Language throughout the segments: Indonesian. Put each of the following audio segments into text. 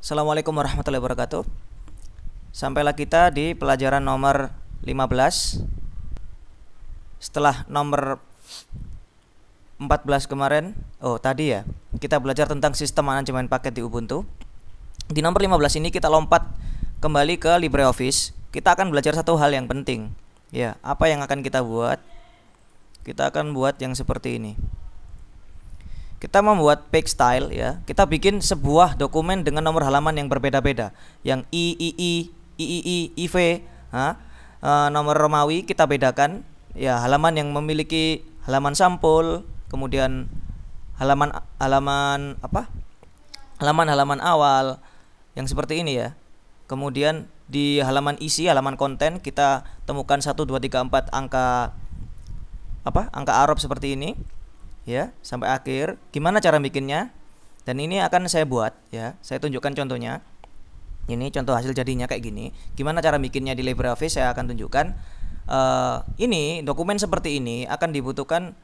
Assalamualaikum warahmatullahi wabarakatuh. Sampailah kita di pelajaran nomor 15 Setelah nomor 14 kemarin Oh tadi ya Kita belajar tentang sistem manajemen paket di Ubuntu. Di nomor 15 ini kita lompat kembali ke LibreOffice. Kita akan belajar satu hal yang penting. Ya, apa yang akan kita buat? Kita akan buat yang seperti ini kita membuat page style ya. Kita bikin sebuah dokumen dengan nomor halaman yang berbeda-beda. Yang i i i i i i iv ha? E, nomor Romawi kita bedakan. Ya halaman yang memiliki halaman sampul kemudian halaman halaman apa? Halaman-halaman awal yang seperti ini ya. Kemudian di halaman isi halaman konten kita temukan 1 2 3 4 angka apa? Angka Arab seperti ini ya sampai akhir. Gimana cara bikinnya? Dan ini akan saya buat ya. Saya tunjukkan contohnya. Ini contoh hasil jadinya kayak gini. Gimana cara bikinnya di LibreOffice saya akan tunjukkan. Uh, ini dokumen seperti ini akan dibutuhkan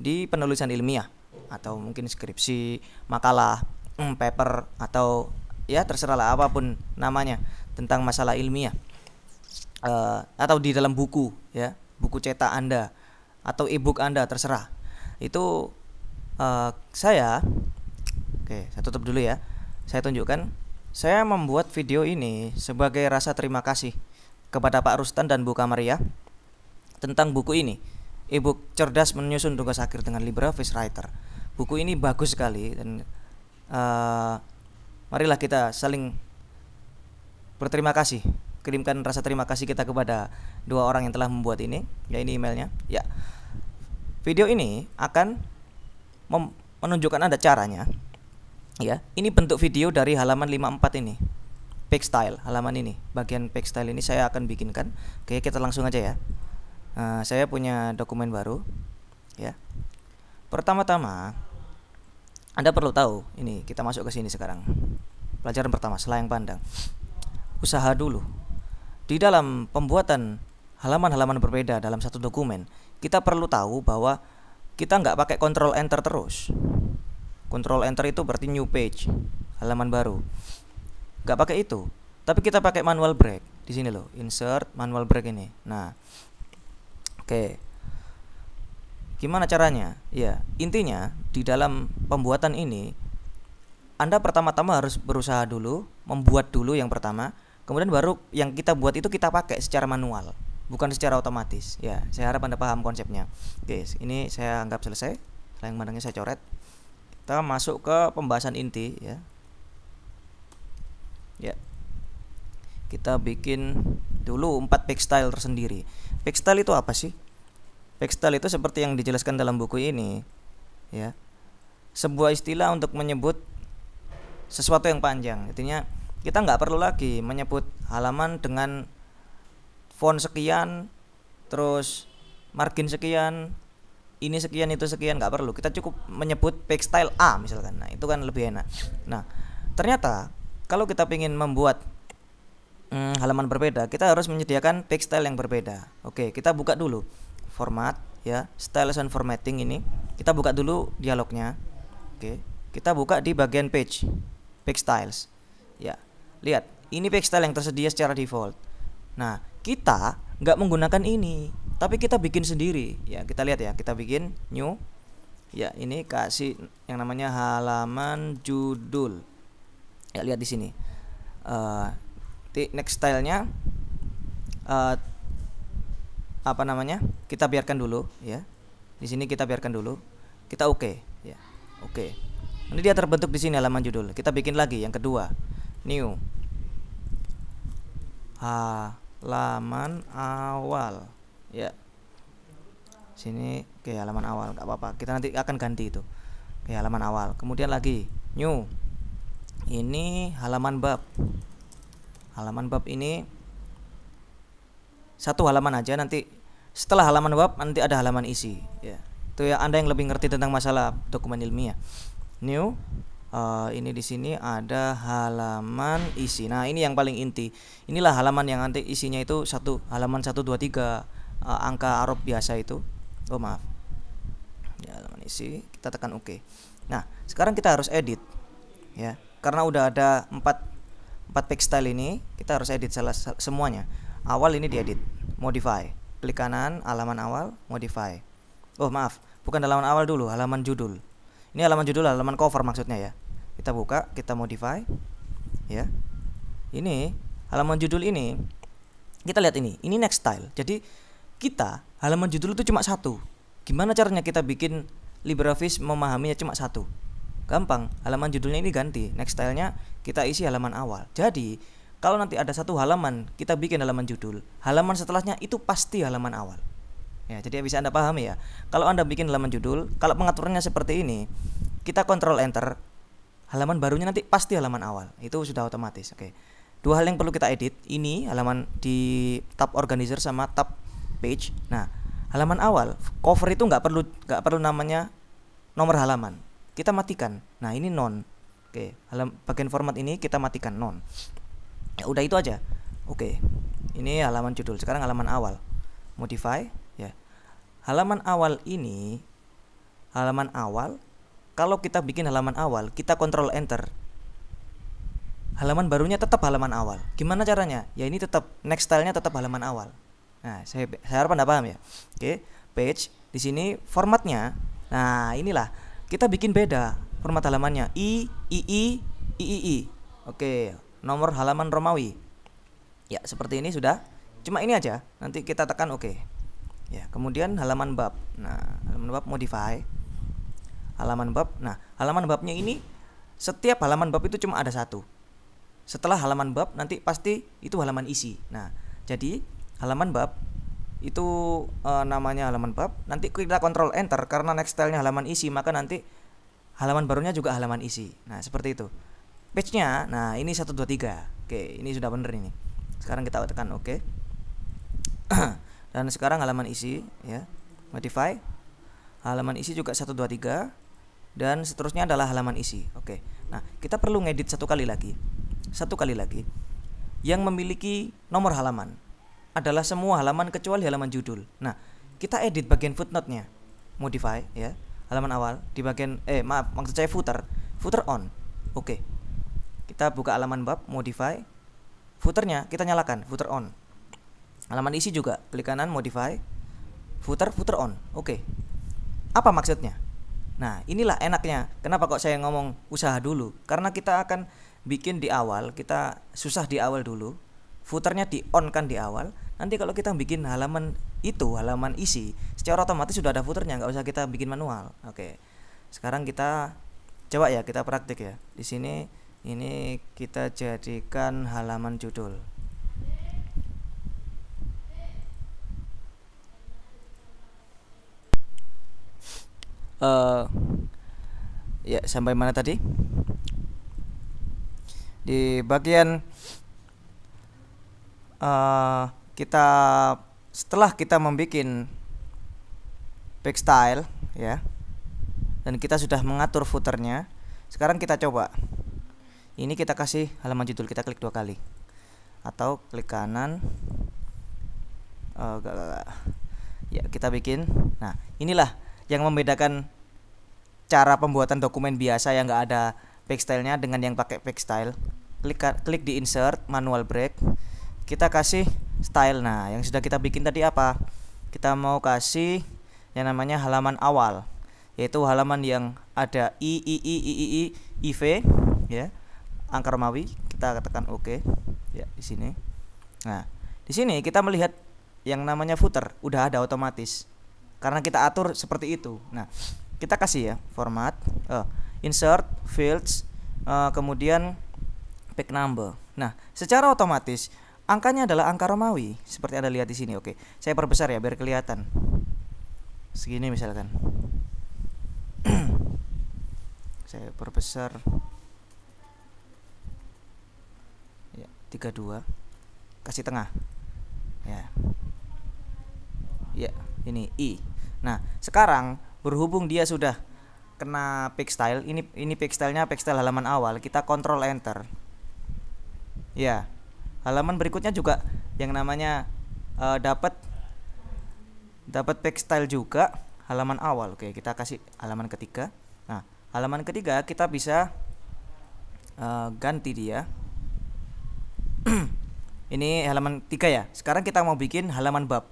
di penulisan ilmiah atau mungkin skripsi, makalah, hmm, paper atau ya terserahlah apa pun namanya tentang masalah ilmiah uh, atau di dalam buku ya buku cetak anda atau ebook anda terserah itu uh, saya oke saya tutup dulu ya. Saya tunjukkan saya membuat video ini sebagai rasa terima kasih kepada Pak Rustan dan Bu Kamaria tentang buku ini. Ebook cerdas menyusun tugas akhir dengan LibreOffice Writer. Buku ini bagus sekali dan uh, marilah kita saling berterima kasih kirimkan rasa terima kasih kita kepada dua orang yang telah membuat ini. Ya ini emailnya. Ya Video ini akan menunjukkan Anda caranya. Ya, ini bentuk video dari halaman 54 ini. Page style halaman ini. Bagian page style ini saya akan bikinkan. Oke, kita langsung aja ya. Uh, saya punya dokumen baru. Ya. Pertama-tama Anda perlu tahu, ini kita masuk ke sini sekarang. Pelajaran pertama, selayang pandang. Usaha dulu. Di dalam pembuatan halaman-halaman berbeda dalam satu dokumen, kita perlu tahu bahwa kita nggak pakai control enter terus. Control enter itu berarti new page, halaman baru. Nggak pakai itu, tapi kita pakai manual break di sini loh, insert manual break ini. Nah, oke. Gimana caranya? Ya, intinya di dalam pembuatan ini Anda pertama-tama harus berusaha dulu, membuat dulu yang pertama, kemudian baru yang kita buat itu kita pakai secara manual bukan secara otomatis ya. Saya harap anda paham konsepnya. Oke ini saya anggap selesai. Selain mandangnya saya coret. Kita masuk ke pembahasan inti ya. Ya. Kita bikin dulu empat style tersendiri. Style itu apa sih? Style itu seperti yang dijelaskan dalam buku ini ya. Sebuah istilah untuk menyebut sesuatu yang panjang. Artinya kita nggak perlu lagi menyebut halaman dengan font sekian terus margin sekian ini sekian itu sekian nggak perlu. Kita cukup menyebut page style A misalkan. Nah itu kan lebih enak. Nah ternyata kalau kita ingin membuat hmm, halaman berbeda kita harus menyediakan page style yang berbeda. Oke kita buka dulu format ya. Style and formatting ini. Kita buka dulu dialognya. Oke kita buka di bagian page page styles. Ya lihat. Ini page style yang tersedia secara default. Nah kita nggak menggunakan ini tapi kita bikin sendiri. Ya kita lihat ya kita bikin new. Ya ini kasih yang namanya halaman judul. Ya lihat di sini. Uh, next stylenya uh, apa namanya? Kita biarkan dulu ya. Di sini kita biarkan dulu. Kita oke okay, ya. Oke. Okay. ini dia terbentuk di sini halaman judul. Kita bikin lagi yang kedua. New. Ha halaman awal. Ya. Sini ke halaman awal nggak apa-apa. Kita nanti akan ganti itu. Ke halaman awal. Kemudian lagi new. Ini halaman bab. Halaman bab ini satu halaman aja. Nanti setelah halaman bab nanti ada halaman isi. Ya. Itu ya anda yang lebih ngerti tentang masalah dokumen ilmiah. New uh, ini di sini ada halaman isi. Nah, ini yang paling inti. Inilah halaman yang nanti isinya itu satu halaman 1 2 3 uh, angka Arab biasa itu. Oh, maaf. Ya, halaman isi, kita tekan oke. OK. Nah, sekarang kita harus edit. Ya. karena udah ada empat empat page style ini kita harus edit salah semuanya awal ini diedit modify klik kanan halaman awal modify oh maaf bukan halaman awal dulu halaman judul ini halaman judul halaman cover maksudnya ya. Kita buka kita modify ya. Ini halaman judul ini kita lihat ini. Ini next style. Jadi kita halaman judul itu cuma satu. Gimana caranya kita bikin LibreOffice memahaminya cuma satu? Gampang. Halaman judulnya ini ganti. Next stylenya kita isi halaman awal. Jadi kalau nanti ada satu halaman kita bikin halaman judul. Halaman setelahnya itu pasti halaman awal ya jadi bisa anda pahami ya. Kalau anda bikin halaman judul kalau pengaturannya seperti ini kita kontrol enter halaman barunya nanti pasti halaman awal. Itu sudah otomatis oke. Dua hal yang perlu kita edit ini halaman di tab organizer sama tab page. Nah halaman awal cover itu nggak perlu nggak perlu namanya nomor halaman. Kita matikan. Nah ini non. Oke halam bagian format ini kita matikan non. Ya udah itu aja. Oke ini halaman judul. Sekarang halaman awal. Modify ya halaman awal ini halaman awal kalau kita bikin halaman awal kita kontrol enter halaman barunya tetap halaman awal gimana caranya ya ini tetap next stylenya tetap halaman awal Nah, saya, saya harap Anda paham ya. Oke, page di sini formatnya. Nah, inilah kita bikin beda format halamannya. I, I, I, I, I, I. Oke, nomor halaman Romawi. Ya, seperti ini sudah. Cuma ini aja. Nanti kita tekan oke. Ya, kemudian halaman bab. Nah, halaman bab modify. Halaman bab. Nah, halaman babnya ini setiap halaman bab itu cuma ada satu. Setelah halaman bab nanti pasti itu halaman isi. Nah, jadi halaman bab itu e, namanya halaman bab nanti kita kontrol enter karena next stylenya halaman isi maka nanti halaman barunya juga halaman isi nah seperti itu page nya nah ini 123 oke ini sudah benar ini sekarang kita tekan oke dan sekarang halaman isi ya modify halaman isi juga 123 dan seterusnya adalah halaman isi oke nah kita perlu ngedit satu kali lagi satu kali lagi yang memiliki nomor halaman adalah semua halaman kecuali halaman judul. Nah, kita edit bagian footnote-nya. Modify ya. Halaman awal di bagian eh maaf, maksud saya footer. Footer on. Oke. Kita buka halaman bab, modify. Footernya kita nyalakan, footer on. Halaman isi juga, klik kanan modify. Footer footer on. Oke. Apa maksudnya? Nah, inilah enaknya. Kenapa kok saya ngomong usaha dulu? Karena kita akan bikin di awal, kita susah di awal dulu. Footernya di on kan di awal nanti kalau kita bikin halaman itu halaman isi secara otomatis sudah ada footernya nggak usah kita bikin manual oke sekarang kita coba ya kita praktik ya di sini ini kita jadikan halaman judul uh, ya sampai mana tadi? Di bagian uh, kita setelah kita membuat backstyle ya dan kita sudah mengatur footernya sekarang kita coba. Ini kita kasih halaman judul kita klik dua kali. Atau klik kanan. Oh, gak, gak, gak. ya kita bikin. Nah inilah yang membedakan cara pembuatan dokumen biasa yang nggak ada backstyle-nya dengan yang pakai backstyle. Klik klik di insert manual break. Kita kasih style. Nah yang sudah kita bikin tadi apa? Kita mau kasih yang namanya halaman awal yaitu halaman yang ada i i i i i i iv ya. Angka Romawi kita tekan oke ya di sini. Nah di sini kita melihat yang namanya footer. Udah ada otomatis karena kita atur seperti itu nah kita kasih ya format uh, insert fields uh, kemudian back number nah secara otomatis Angkanya adalah angka Romawi, seperti Anda lihat di sini. Oke, saya perbesar ya biar kelihatan. Segini misalkan. saya perbesar. Ya, 32. Kasih tengah. Ya. Ini I. Nah, sekarang berhubung dia sudah kena style, ini ini stylenya style halaman awal, kita kontrol enter. Ya, halaman berikutnya juga yang namanya uh, dapat dapat style juga halaman awal. Oke kita kasih halaman ketiga. Nah halaman ketiga kita bisa uh, ganti dia. Ini halaman 3 ya. Sekarang kita mau bikin halaman bab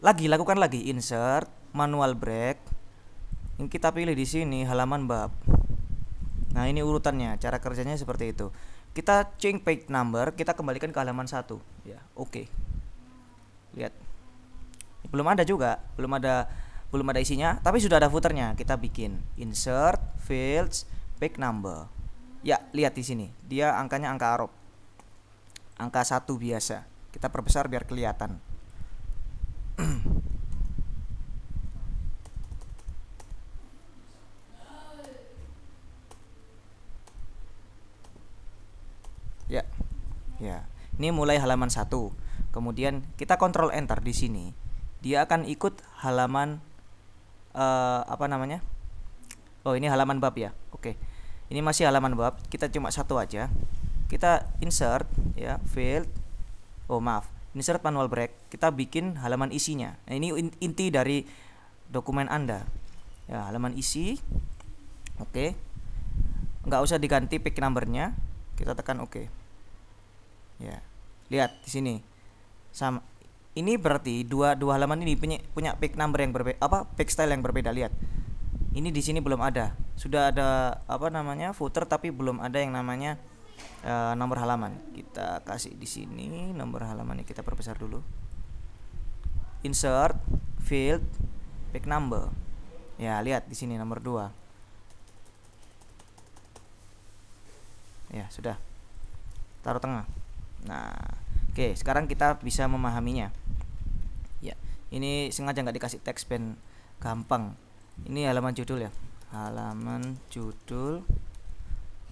lagi lakukan lagi. Insert manual break. Ini kita pilih di sini halaman bab. Nah ini urutannya. Cara kerjanya seperti itu. Kita change page number kita kembalikan ke halaman satu. Ya oke. Okay. lihat. Belum ada juga. Belum ada belum ada isinya tapi sudah ada footernya. Kita bikin insert fields page number. Ya lihat di sini. Dia angkanya angka Arab. Angka satu biasa. Kita perbesar biar kelihatan ya ya. Ini mulai halaman satu. Kemudian kita kontrol enter di sini. Dia akan ikut halaman uh, apa namanya? Oh ini halaman bab ya. Oke. Ini masih halaman bab. Kita cuma satu aja. Kita insert ya field. Oh maaf insert manual break. Kita bikin halaman isinya. Nah, ini inti dari dokumen anda. Ya halaman isi. Oke. Okay. nggak usah diganti pick numbernya. Kita tekan oke. Okay. ya lihat di sini. Sama ini berarti dua dua halaman ini punya punya pick number yang berbeda apa pick style yang berbeda. Lihat. Ini di sini belum ada. Sudah ada apa namanya footer tapi belum ada yang namanya uh, nomor halaman. Kita kasih di sini nomor halaman ini kita perbesar dulu. Insert field pick number. Ya lihat di sini nomor 2 ya sudah. Taruh tengah. Nah oke. Sekarang kita bisa memahaminya. Ya ini sengaja nggak dikasih teks pen gampang. Ini halaman judul ya. Halaman judul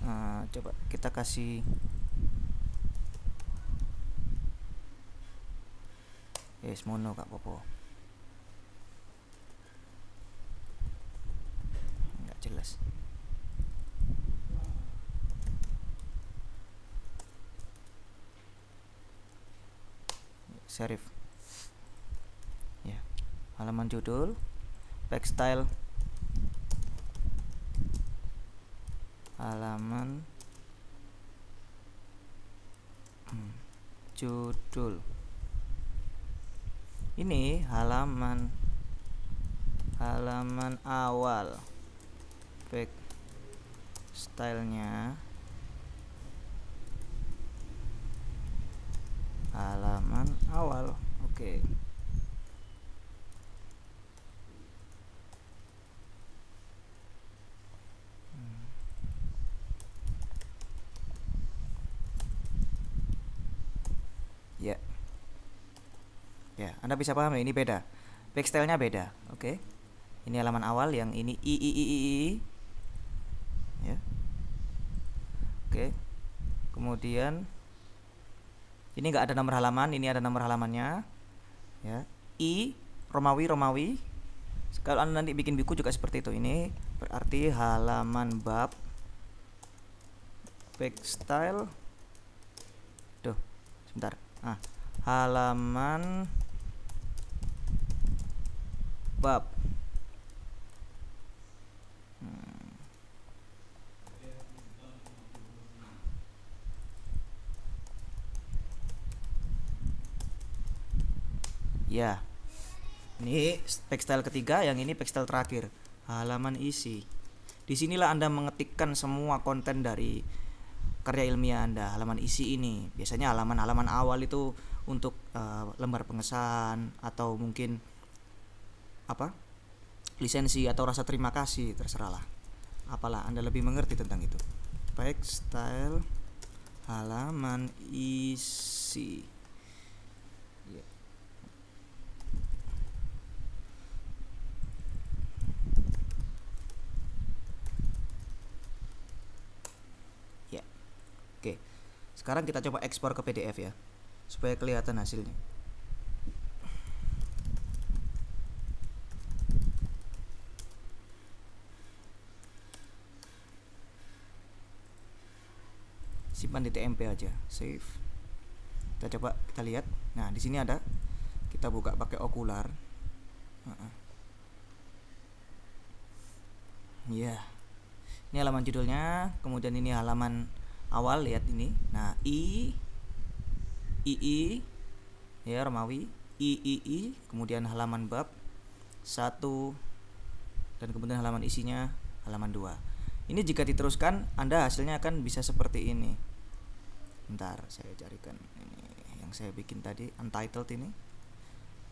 nah, coba kita kasih yes mono kak popo. Nggak jelas. Serif. Ya halaman judul textile halaman hmm, judul. Ini halaman halaman awal. Back stylenya. Halaman awal oke. okay. Ya, Anda bisa paham ya ini beda. Backstyle-nya beda, oke. Okay? Ini halaman awal yang ini i i i i, i. ya. Oke. Okay. Kemudian ini enggak ada nomor halaman, ini ada nomor halamannya. Ya. I Romawi Romawi. Kalau Anda nanti bikin buku juga seperti itu. Ini berarti halaman bab backstyle. Tuh, sebentar. Ah, halaman bab. Hmm. ya. Ini tekstil ketiga yang ini tekstil terakhir. Halaman isi. Di sinilah anda mengetikkan semua konten dari karya ilmiah anda. Halaman isi ini. Biasanya halaman-halaman awal itu untuk uh, lembar pengesahan atau mungkin apa lisensi atau rasa terima kasih terserahlah apalah anda lebih mengerti tentang itu. Baik style halaman isi. Ya. ya oke. Sekarang kita coba ekspor ke PDF ya supaya kelihatan hasilnya di TMP aja save kita coba kita lihat. Nah di sini ada. Kita buka pakai okular. Ya yeah. ini halaman judulnya kemudian ini halaman awal lihat ini. Nah i i i ya Romawi. I i i kemudian halaman bab satu dan kemudian halaman isinya halaman 2 ini jika diteruskan Anda hasilnya akan bisa seperti ini bentar saya carikan ini yang saya bikin tadi untitled ini.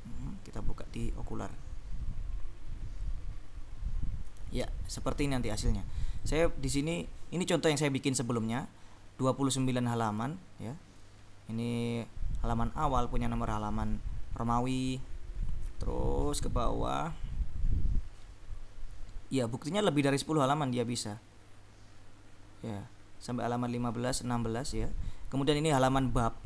Hmm, kita buka di okular ya seperti ini nanti hasilnya. Saya di sini ini contoh yang saya bikin sebelumnya. 29 halaman ya. Ini halaman awal punya nomor halaman Romawi. Terus ke bawah. Ya buktinya lebih dari 10 halaman dia bisa. Ya sampai halaman 15 16 ya kemudian ini halaman bab.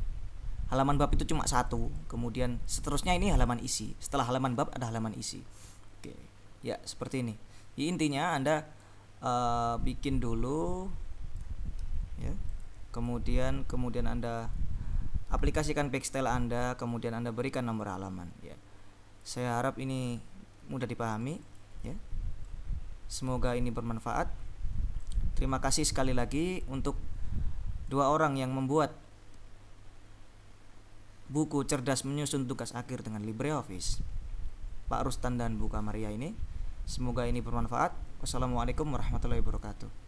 Halaman bab itu cuma satu. Kemudian seterusnya ini halaman isi. Setelah halaman bab ada halaman isi. Oke ya seperti ini. Ya, intinya anda uh, bikin dulu ya. Kemudian kemudian anda aplikasikan backstyle anda kemudian anda berikan nomor halaman ya. Saya harap ini mudah dipahami ya. Semoga ini bermanfaat. Terima kasih sekali lagi untuk dua orang yang membuat buku cerdas menyusun tugas akhir dengan LibreOffice. Pak Rustan dan Bu Kamaria ini semoga ini bermanfaat. Wassalamualaikum warahmatullahi wabarakatuh